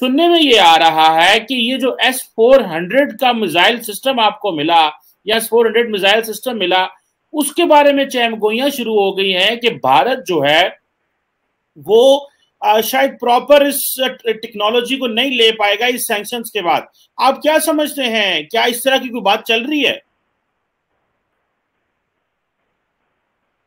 सुनने में ये आ रहा है कि ये जो एस फोर हंड्रेड का मिसाइल सिस्टम आपको मिला, या S four hundred missile system मिला, उसके बारे में चहमगोइयाँ शुरू हो गई हैं कि भारत जो है, वो शायद प्रॉपर इस टेक्नोलॉजी को नहीं ले पाएगा इस सैंक्शंस के बाद। आप क्या समझते हैं? क्या इस तरह की कोई बात चल रही है?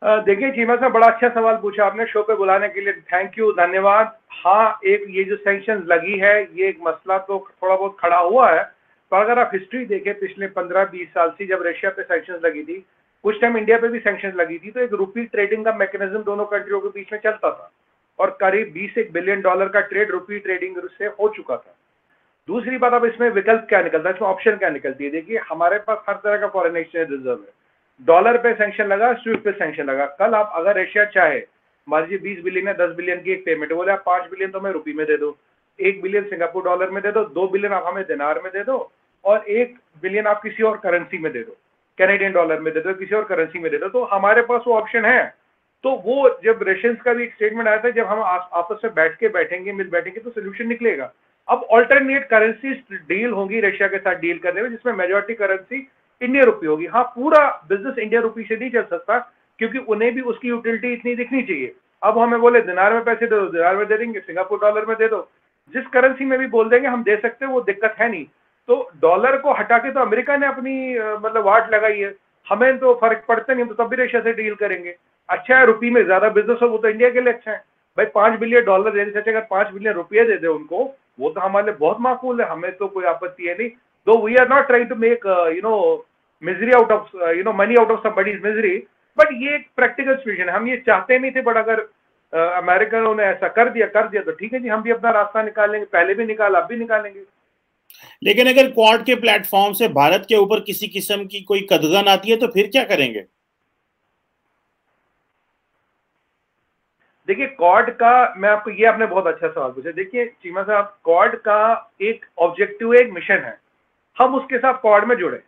देखिए चीमा साहब बड़ा अच्छा सवाल पूछा आपने शो पे बुलाने के लिए। थैंक यू धन्यवाद। हाँ एक ये जो सेंक्शन लगी है, ये एक मसला तो थोड़ा बहुत खड़ा हुआ है, पर अगर आप हिस्ट्री देखें, पिछले पंद्रह बीस साल से जब रशिया पे सैंक्शन लगी थी, कुछ टाइम इंडिया पे भी सेंक्शन लगी थी तो एक रुपी ट्रेडिंग का मैकेनिज्म दोनों कंट्रियों के बीच में चलता था, और करीब बीस एक बिलियन डॉलर का ट्रेड रुपी ट्रेडिंग से हो चुका था। दूसरी बात, अब इसमें विकल्प क्या निकलता है? इसमें ऑप्शन क्या निकलती है? देखिए, हमारे पास हर तरह का फॉरेन एक्सचेंज रिज़र्व है। डॉलर पे सेंक्शन लगा, स्विफ्ट पे सेंक्शन लगा। कल आप, अगर रशिया चाहे, मान लीजिए बीस बिलियन है दस बिलियन की एक पेमेंट बोले आप पाँच बिलियन तो हमें रुपी में दे दो। एक बिलियन सिंगापुर डॉलर में दे दो दो बिलियन आप हमें दिनार में दे दो, और एक बिलियन आप किसी और करेंसी में दे दो। कैनेडियन डॉलर में दे दो, किसी और करेंसी में दे दो। तो हमारे पास वो ऑप्शन है। तो वो जब रशियंस का भी एक स्टेटमेंट आया था, जब हम आपस में बैठ के बैठेंगे, मिल बैठेंगे तो सोल्यूशन निकलेगा। अब ऑल्टरनेट करेंसी डील होगी रशिया के साथ डील करने में, जिसमें मेजोरिटी करेंसी इंडिया रुपी होगी। हाँ पूरा बिज़नेस इंडिया रुपी से नहीं चल सकता, क्योंकि उन्हें भी उसकी यूटिलिटी इतनी दिखनी चाहिए। अब हमें बोले, दिनार में पैसे दे दो, दिनार में दे देंगे, सिंगापुर डॉलर में दे दो। जिस करेंसी में भी बोल देंगे, हम दे सकते हैं, वो दिक्कत है नहीं। तो डॉलर को हटा के तो अमेरिका ने अपनी मतलब वाट लगाई है। हमें तो फ़र्क पड़ता नहीं तो तब भी रशिया से डील करेंगे। अच्छा है रुपी में ज़्यादा बिज़नेस हो, वो तो इंडिया के लिए अच्छा है। भाई, पाँच बिलियन डॉलर देने से अच्छा अगर पाँच बिलियन रुपये दे दे उनको, वो तो हमारे लिए बहुत माकूल है, हमें तो कोई आपत्ति है नहीं। दो we are not trying to make you know misery out of you know money out of somebody's misery but ये एक प्रैक्टिकल सिचुएशन है। हम ये चाहते नहीं थे बट अगर अमेरिकनों uh, ने ऐसा कर दिया कर दिया तो ठीक है जी हम भी अपना रास्ता निकालेंगे पहले भी निकाला अब भी निकालेंगे। लेकिन अगर क्वाड के प्लेटफॉर्म से भारत के ऊपर किसी किस्म की कोई कदगन आती है तो फिर क्या करेंगे? देखिए कॉड का मैं आपको ये आपने बहुत अच्छा सवाल पूछा। देखिए चीमा साहब कॉड का एक ऑब्जेक्टिव एक मिशन है। हम उसके साथ कॉड में जुड़े।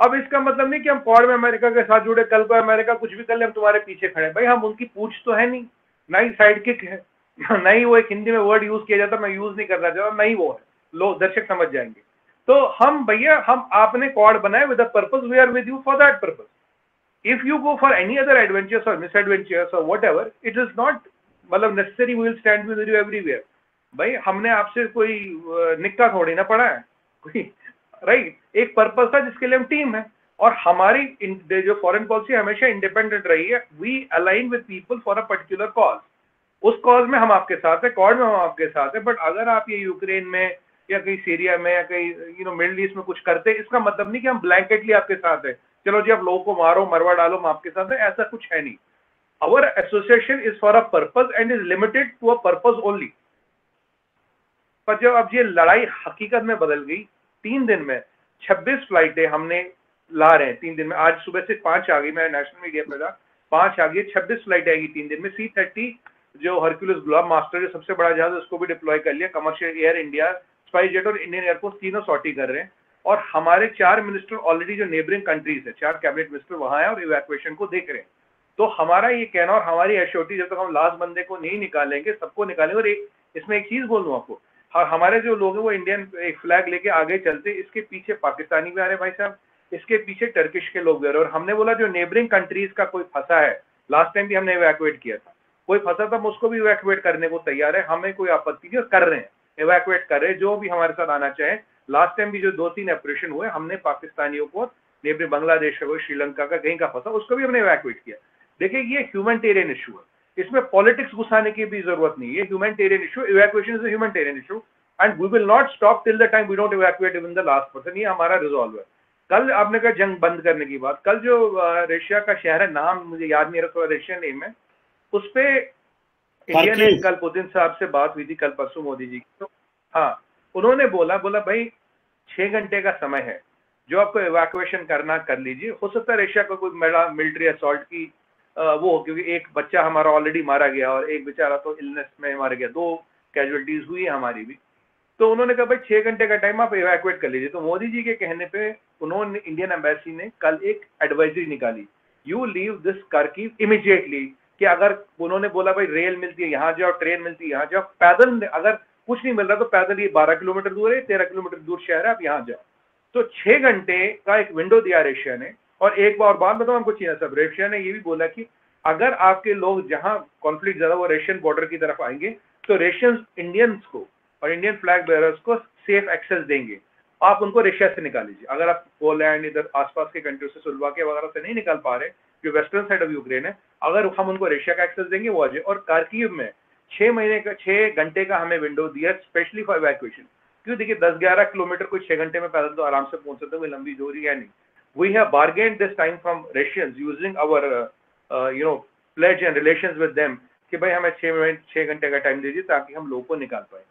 अब इसका मतलब नहीं कि हम कॉड में अमेरिका के साथ जुड़े, कल को अमेरिका कुछ भी कर ले, हम तुम्हारे पीछे खड़े भाई, हम उनकी पूछ तो है नहीं। ना ही साइड किक है, ना ही वो एक हिंदी में वर्ड यूज़ किया जाता, मैं यूज़ नहीं करना चाहता नहीं वो है। लोग दर्शक समझ जाएँगे। तो हम भैया, हम आपने कॉड बनाए with purpose we are with you for that purpose if you go for any other adventures or misadventures or whatever it is not मतलब necessary will stand with you everywhere भाई, हमने आपसे कोई निक्का थोड़ी ना पड़ा है। कोई राइट? एक पर्पज था जिसके लिए हम टीम है। और हमारी जो फॉरेन पॉलिसी हमेशा इंडिपेंडेंट रही है। We align with people for a particular cause उस कॉज में हम आपके साथ है कॉज में हम आपके साथ है बट अगर आप ये यूक्रेन में, या कहीं सीरिया में, या कहीं यू नो मिडल ईस्ट में कुछ करते इसका मतलब नहीं कि हम ब्लैंकेटली आपके साथ है। चलो जी, आप लोगों को मारो, मरवा डालो, हम आपके साथ है, ऐसा कुछ है नहीं। Our association is for a purpose and is limited to a purpose only. पर जब अब ये लड़ाई हकीकत में बदल गई तीन दिन में 26 फ्लाइटें हमने ला रहे हैं, तीन दिन में। आज सुबह से पाँच आ गई, मैं नेशनल मीडिया पर था। पाँच आ गई छब्बीस फ़्लाइट आएगी तीन दिन में। सी थर्टी जो हरक्यूलिस ग्लोब मास्टर जो सबसे बड़ा जहाज़, उसको भी डिप्लॉय कर लिया। Commercial Air India SpiceJet और इंडियन एयरफोर्स तीनों सॉटी कर रहे हैं। और हमारे चार मिनिस्टर ऑलरेडी जो नेबरिंग कंट्रीज़ है, चार कैबिनेट मिनिस्टर वहाँ है और इवैक्यूएशन को देख रहे हैं। तो हमारा ये कहना और हमारी एश्योरिटी जब तक हम लास्ट बंदे को नहीं निकालेंगे, सबको निकालेंगे। और एक, इसमें एक चीज़ बोल दूँ आपको हमारे जो लोग हैं वो इंडियन एक फ्लैग लेके आगे चलते, इसके पीछे पाकिस्तानी भी आ रहे भाई साहब, इसके पीछे टर्किश के लोग भी आ रहे और हमने बोला जो नेबरिंग कंट्रीज़ का कोई फंसा है लास्ट टाइम भी हमने इवैक्यूएट किया था, कोई फंसा था हम उसको भी इवैक्यूएट करने को तैयार है, हमें कोई आपत्ति नहीं और कर रहे हैं इवैक्यूएट कर रहे हैं, जो भी हमारे साथ आना चाहे। लास्ट टाइम भी जो दो तीन ऑपरेशन हुए, हमने पाकिस्तानियों को नेबरिंग बांग्लादेश का, श्रीलंका का, कहीं का फंसा, उसको भी हमने इवैक्यूएट किया। देखिए, ये ह्यूमैनिटेरियन इशू है। इसमें पॉलिटिक्स घुसाने की भी ज़रूरत नहीं है। Humanitarian issue evacuation is humanitarian issue and we will not stop till the time we don't evacuate even the last person ये हमारा रिजॉल्व है। कल आपने कहा जंग बंद करने की बात। कल जो रशिया का शहर है नाम मुझे याद नहीं रहा रशियन नेम है उस पर इंडिया ने कल पुतिन साहब से बात हुई थी कल परसों मोदी जी की। तो हाँ उन्होंने बोला बोला भाई छह घंटे का समय है। जो आपको इवैक्यूएशन करना कर लीजिए। हो सकता है रशिया को कोई मिलिट्री असॉल्ट की वो, क्योंकि एक बच्चा हमारा ऑलरेडी मारा गया और एक बेचारा तो इलनेस में मारा गया। दो कैजुअलिटीज हुई है हमारी भी। तो उन्होंने कहा, भाई, छह घंटे का टाइम आप इवैक्यूएट कर लीजिए। तो मोदी जी के कहने पे उन्होंने इंडियन एम्बेसी ने कल एक एडवाइजरी निकाली। You leave this Kharkiv immediately कि अगर उन्होंने बोला, भाई रेल मिलती है, यहाँ जाओ ट्रेन मिलती है, यहाँ जाओ, पैदल अगर कुछ नहीं मिल रहा तो पैदल ये बारह किलोमीटर दूर है, तेरह किलोमीटर दूर शहर है, आप यहाँ जाओ। तो छह घंटे का एक विंडो दिया रशिया ने और एक बार बात बताओ हमको चीना साहब रशिया ने ये भी बोला कि अगर आपके लोग जहाँ कॉन्फ्लिक्ट ज़्यादा वो रशियन बॉर्डर की तरफ़ आएँगे तो रशियन इंडियंस को और इंडियन फ्लैग बेयरर्स को सेफ़ एक्सेस देंगे। आप उनको रशिया से निकाल लीजिए। अगर आप पोलैंड इधर आसपास के कंट्री से सुलवाके वगैरह से नहीं निकाल पा रहे, जो वेस्टर्न साइड ऑफ़ यूक्रेन है, अगर हम उनको रशिया का एक्सेस देंगे, वो आ जाए। और कारकीव में छह महीने का, छह घंटे का हमें विंडो दिया स्पेशली फॉर इवैक्यूएशन क्यों? देखिए, दस ग्यारह किलोमीटर कोई छह घंटे में पैदल तो आराम से पहुँच सकते कोई लंबी दूरी है नहीं। We have bargain this time from Russians using our you know pledge and relations with them कि भाई हमें छह छह घंटे का टाइम दीजिए ताकि हम लोगों को निकाल पाए।